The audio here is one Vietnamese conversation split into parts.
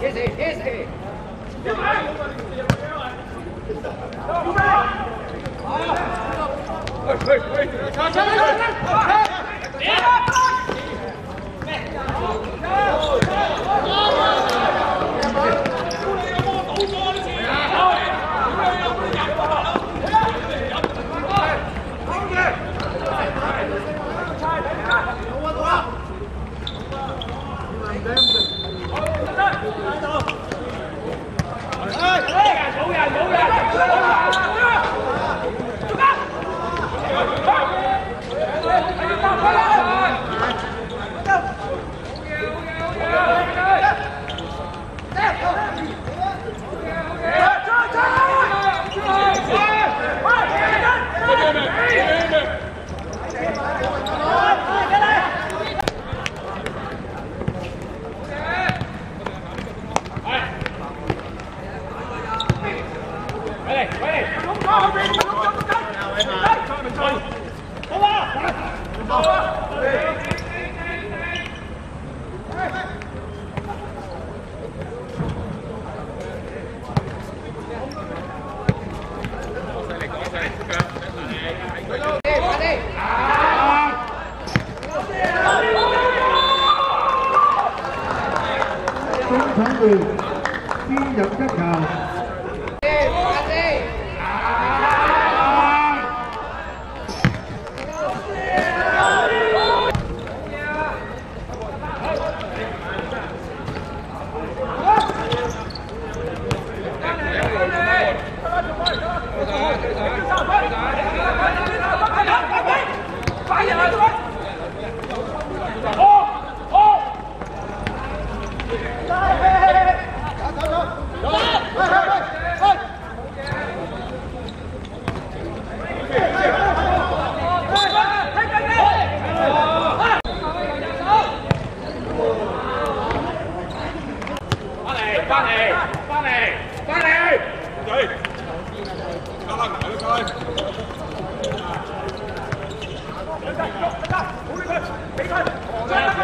Here's eight. Here's eight. Come on. Hallelujah. 翻嚟，翻嚟，翻嚟，翻嚟，对，加啦，加啦，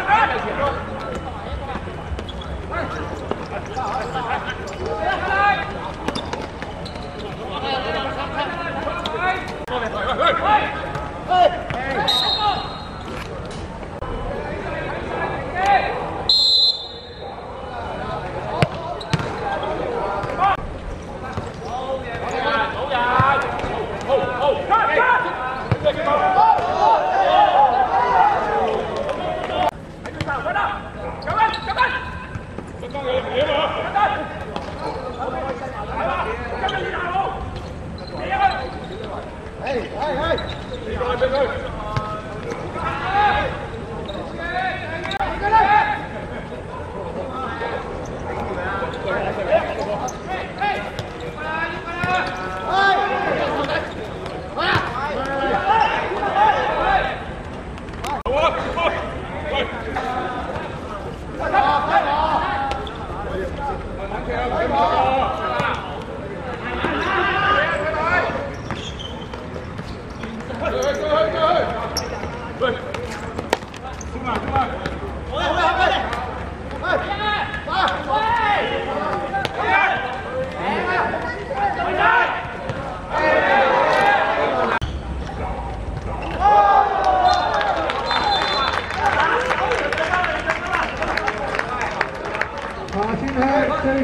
加啦。华先香追翻一比 Bị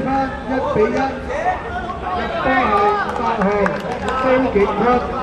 anh, Nhất Bố Hồng, Phạm Hồng, Tiêu Kiện Thân.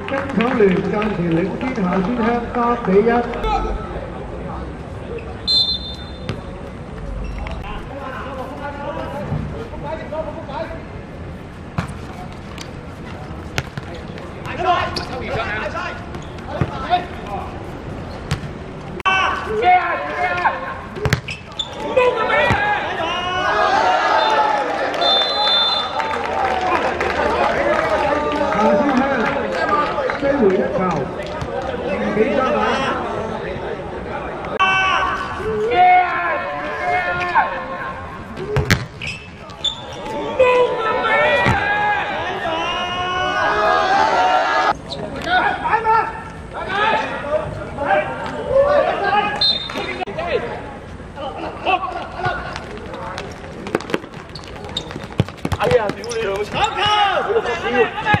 金丑联暂时领先后先香三比一教，唔俾得啊！好球！好球！好球！好！好！好！好！好球！好球！好！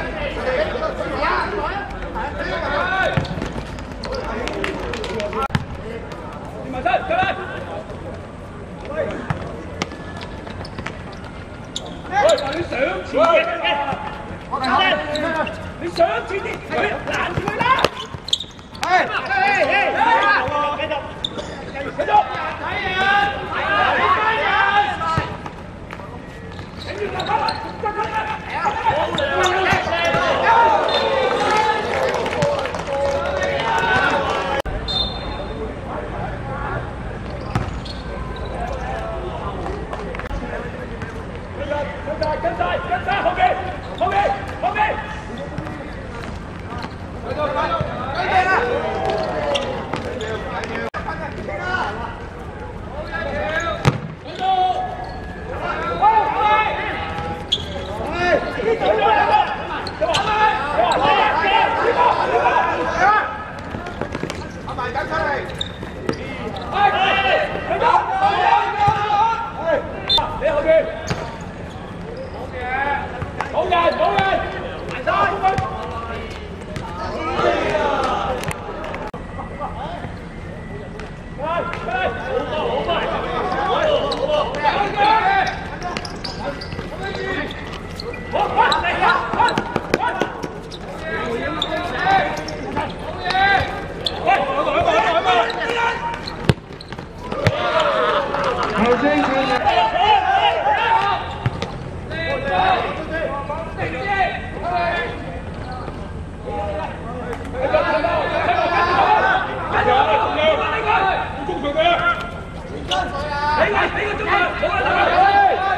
Đẩy qua, đẩy qua chúng ta. Đúng rồi, đúng rồi.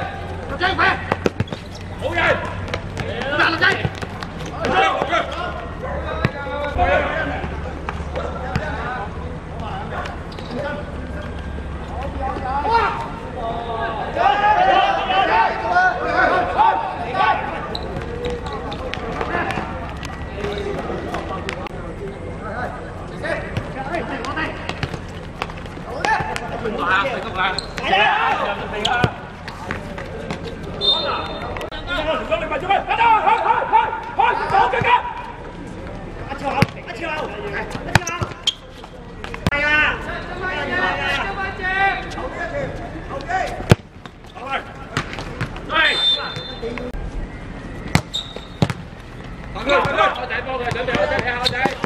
Lập chân về. Ủa rồi. Chúng ta lập chân. Hey, hey, hey. Đừng có làm, đừng có làm. Chạy vô rồi, chạy vô, chạy theo, chạy.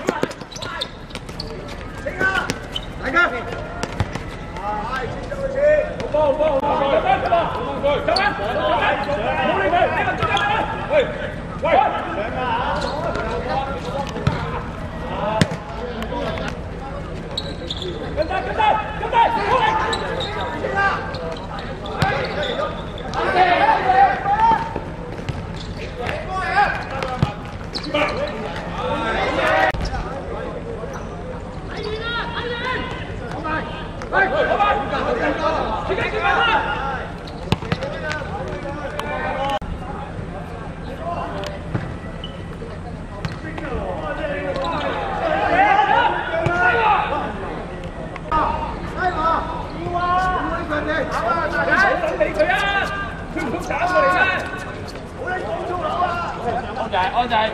Đấy, ôi trời.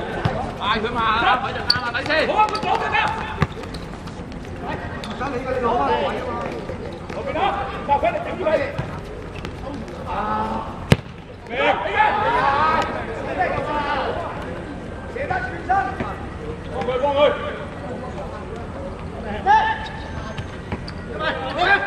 Ai cứ mà đó, phải Việt Nam là đấy chứ. Không, không được đâu. Sao lấy cái lỗ mà. Ok đó. Sao phải là chấm như vậy. À. Mẹ. Thế đó, chuyển sân. Con ơi, con ơi. Đi. Đi.